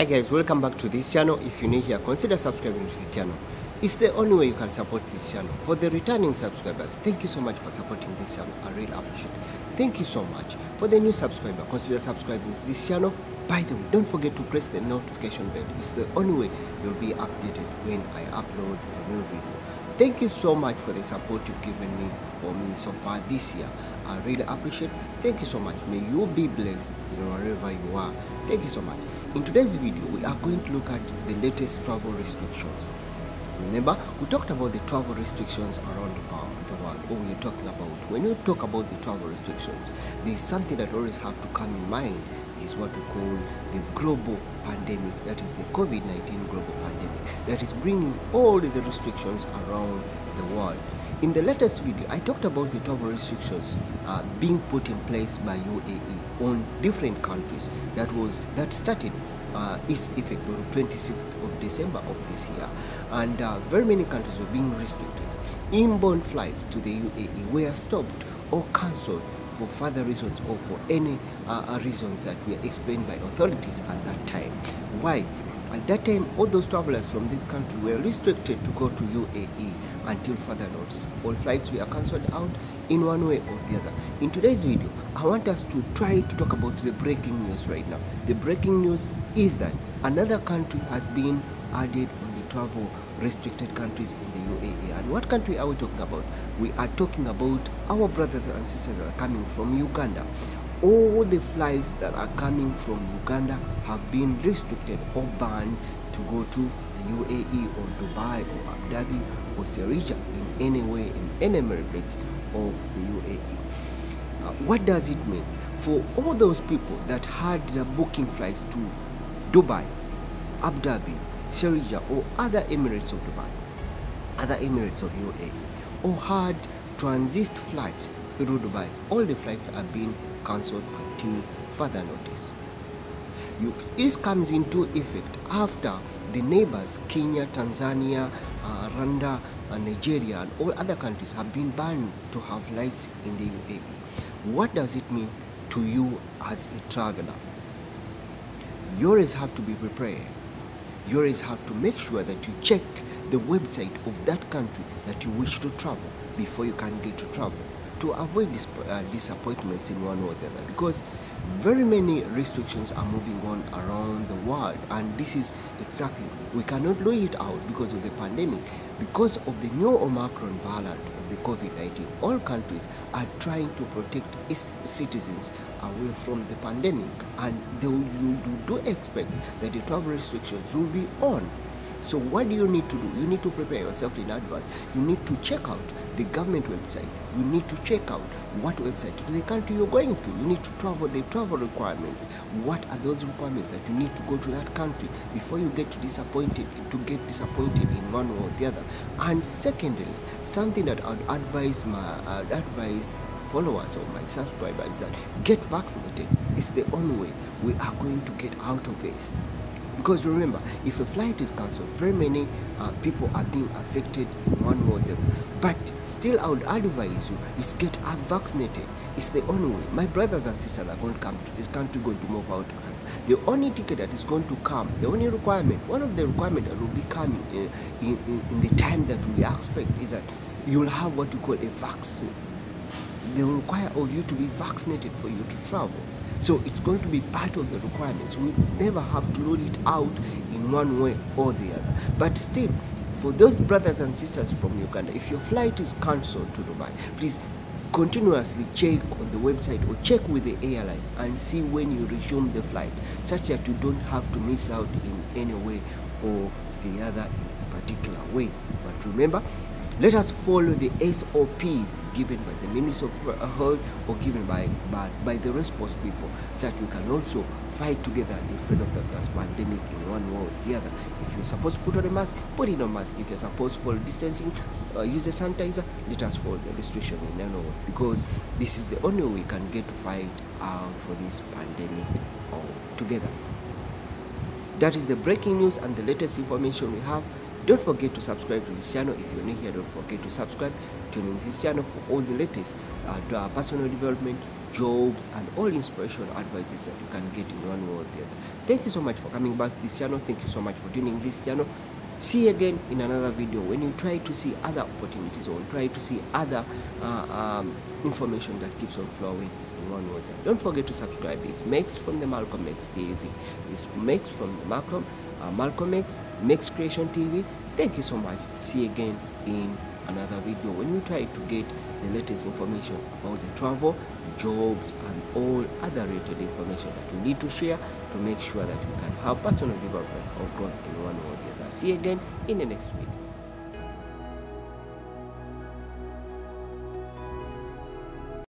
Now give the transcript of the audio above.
Hi guys, welcome back to this channel. If you're new here, consider subscribing to this channel. It's the only way you can support this channel. For the returning subscribers, thank you so much for supporting this channel. I really appreciate it. Thank you so much. For the new subscriber, consider subscribing to this channel. By the way, don't forget to press the notification bell. It's the only way you'll be updated when I upload a new video. Thank you so much for the support you've given me for me so far this year. I really appreciate. it. Thank you so much. May you be blessed wherever you are. Thank you so much. In today's video, we are going to look at the latest travel restrictions. Remember, we talked about the travel restrictions around the world. What we are talking about. When you talk about the travel restrictions, there is something that always have to come in mind is what we call the global pandemic. That is the COVID-19 global pandemic. That is bringing all the restrictions around the world. In the latest video, I talked about the travel restrictions uh, being put in place by UAE on different countries. That was that started uh, its effect on 26th of December of this year, and uh, very many countries were being restricted. Inbound flights to the UAE were stopped or cancelled for further reasons or for any uh, reasons that were explained by authorities at that time. Why? At that time, all those travelers from this country were restricted to go to UAE until further notice. All flights were cancelled out in one way or the other. In today's video, I want us to try to talk about the breaking news right now. The breaking news is that another country has been added on the travel restricted countries in the UAE. And what country are we talking about? We are talking about our brothers and sisters that are coming from Uganda. All the flights that are coming from Uganda have been restricted or banned to go to the UAE or Dubai or Abu Dhabi or Sharjah in any way in any Emirates of the UAE. Uh, what does it mean? For all those people that had the booking flights to Dubai, Abu Dhabi, Sharjah or other Emirates of Dubai, other Emirates of UAE, or had transit flights through Dubai, all the flights are being cancelled until further notice. You, this comes into effect after the neighbors, Kenya, Tanzania, uh, Rwanda, uh, Nigeria, and all other countries have been banned to have flights in the UAE. What does it mean to you as a traveler? You always have to be prepared. You always have to make sure that you check the website of that country that you wish to travel before you can get to travel to avoid dis uh, disappointments in one or the other because very many restrictions are moving on around the world and this is exactly we cannot lay it out because of the pandemic. Because of the new omicron variant of the covid-19 all countries are trying to protect its citizens away from the pandemic and they will, you do expect that the travel restrictions will be on so what do you need to do? You need to prepare yourself in advance. You need to check out the government website. You need to check out what website to the country you're going to. You need to travel the travel requirements. What are those requirements that you need to go to that country before you get disappointed to get disappointed in one or the other. And secondly, something that I'd advise my I'd advise followers or my subscribers that get vaccinated. It's the only way we are going to get out of this. Because remember, if a flight is cancelled, very many uh, people are being affected in one way or the other. But still, I would advise you is get vaccinated. It's the only way. My brothers and sisters are going to come to this country, going to move out. The only ticket that is going to come, the only requirement, one of the requirements that will be coming in, in, in the time that we expect is that you'll have what you call a vaccine. They will require of you to be vaccinated for you to travel. So it's going to be part of the requirements. We never have to load it out in one way or the other. But still, for those brothers and sisters from Uganda, if your flight is cancelled to Dubai, please continuously check on the website or check with the airline and see when you resume the flight, such that you don't have to miss out in any way or the other in a particular way. But remember, let us follow the SOPs given by the Ministry of Health or given by, by, by the response people so that we can also fight together the spread of the pandemic in one way or the other. If you're supposed to put on a mask, put in a mask. If you're supposed to follow distancing, uh, use a sanitizer, let us follow the restriction in any way because this is the only way we can get to fight out for this pandemic all together. That is the breaking news and the latest information we have. Don't forget to subscribe to this channel. If you're new here, don't forget to subscribe. Tune in this channel for all the latest uh, personal development, jobs, and all inspirational advices that you can get in one way or the other. Thank you so much for coming back to this channel. Thank you so much for tuning this channel. See again in another video when you try to see other opportunities or try to see other uh, um, information that keeps on flowing in one other. Don't forget to subscribe. It's Max from the Malcolm X TV. It's Max from the Malcolm, uh, Malcolm X, Max Creation TV. Thank you so much. See you again in another video when we try to get the latest information about the travel, jobs, and all other related information that we need to share to make sure that have personal development or growth in one way or the other. See you again in the next video.